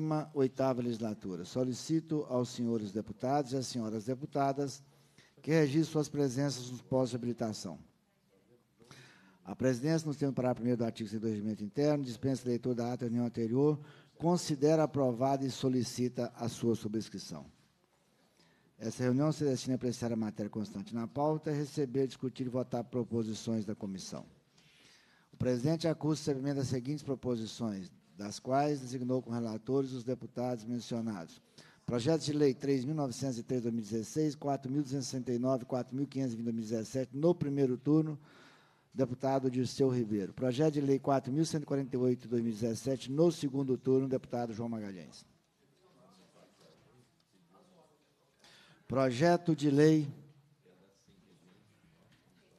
18ª legislatura. Solicito aos senhores deputados e às senhoras deputadas que registrem suas presenças nos postos de habilitação. A presidência, nos termos do parágrafo 1 do artigo 1 do regimento interno, dispensa a leitura da ata da reunião anterior, considera aprovada e solicita a sua subscrição. Essa reunião se destina a apreciar a matéria constante na pauta, receber, discutir e votar proposições da comissão. O presidente acusa o recebimento das seguintes proposições, das quais designou com relatores os deputados mencionados. Projetos de Lei 3.903 2016, 4.269 e 4.520 2017, no primeiro turno, deputado Dirceu Ribeiro. Projeto de Lei 4.148 de 2017, no segundo turno, deputado João Magalhães. Projeto de Lei.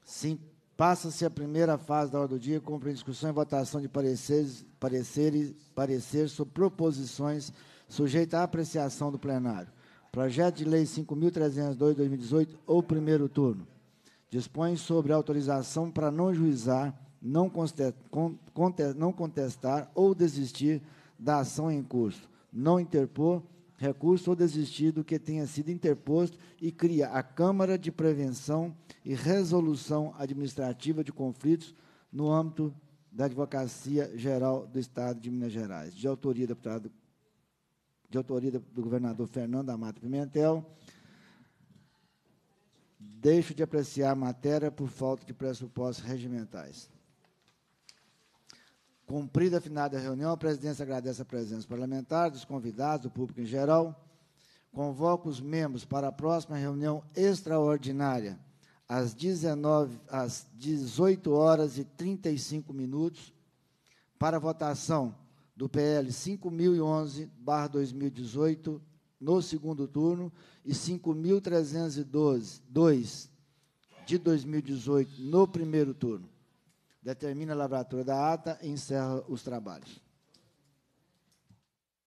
Sim, passa-se a primeira fase da ordem do dia, cumpre discussão e votação de pareceres, pareceres, parecer sobre proposições sujeita à apreciação do plenário. Projeto de Lei 5.302 de 2018, ou primeiro turno dispõe sobre autorização para não juizar, não contestar, não contestar ou desistir da ação em curso, não interpor recurso ou desistir do que tenha sido interposto e cria a Câmara de Prevenção e Resolução Administrativa de Conflitos no âmbito da Advocacia Geral do Estado de Minas Gerais, de autoria do deputado de autoria do governador Fernando Amado Pimentel, deixo de apreciar a matéria por falta de pressupostos regimentais. Cumprida a finada reunião, a presidência agradece a presença parlamentar, dos convidados, do público em geral. Convoco os membros para a próxima reunião extraordinária, às, 19, às 18 horas e 35 minutos, para votação do PL 5011-2018, no segundo turno, e 5.302 de 2018 no primeiro turno. Determina a lavratura da ata e encerra os trabalhos.